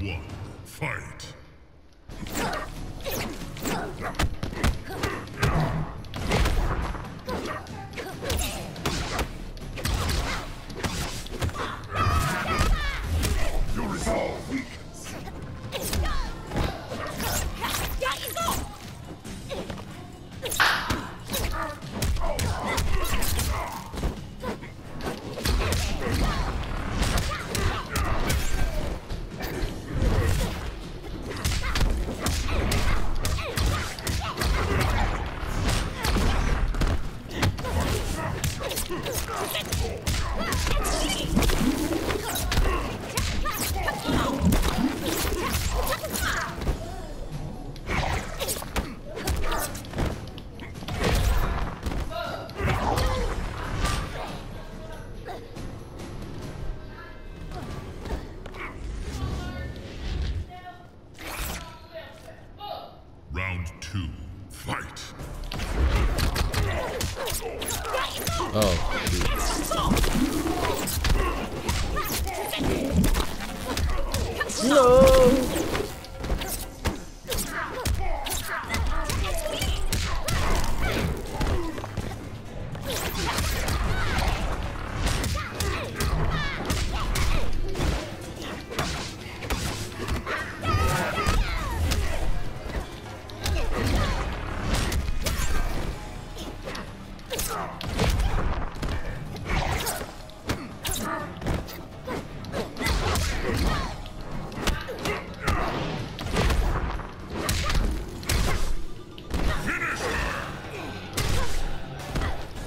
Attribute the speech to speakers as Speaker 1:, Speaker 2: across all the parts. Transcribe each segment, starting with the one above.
Speaker 1: one, fight. Round two, fight.
Speaker 2: Oh. Dude.
Speaker 3: No!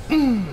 Speaker 3: 嗯。